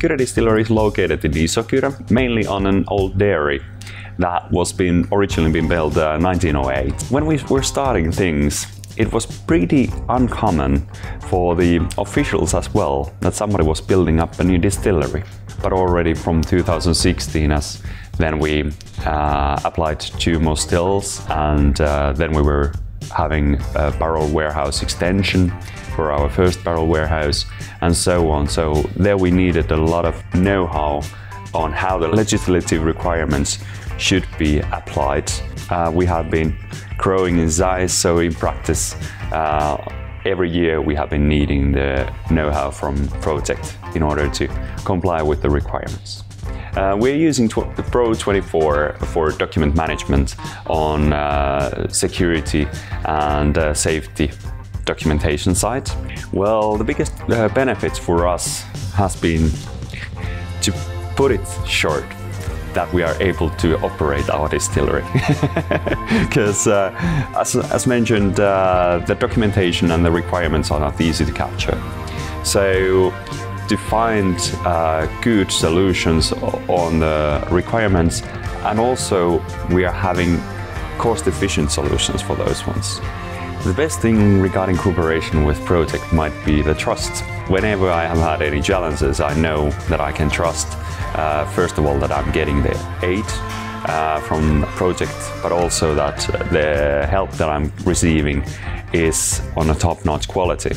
Kyrö Distillery is located in Iso-Kyrö, mainly on an old dairy that was been originally been built uh, 1908. When we were starting things, it was pretty uncommon for the officials as well that somebody was building up a new distillery. But already from 2016, as then we uh, applied two more stills, and uh, then we were having a barrel warehouse extension for our first barrel warehouse, and so on. So there we needed a lot of know-how on how the legislative requirements should be applied. Uh, we have been growing in size, so in practice, uh, every year we have been needing the know-how from Protect in order to comply with the requirements. Uh, we're using Pro 24 for document management on uh, security and uh, safety documentation side. Well, the biggest uh, benefits for us has been to put it short that we are able to operate our distillery. Because, uh, as, as, mentioned, uh, the documentation and the requirements are not easy to capture. So, to find uh, good solutions on the requirements, and also we are having cost-efficient solutions for those ones. The best thing regarding cooperation with Protect might be the trust. Whenever I have had any challenges, I know that I can trust uh, first of all, that I'm getting the aid uh, from Protect, but also that the help that I'm receiving is on a top-notch quality.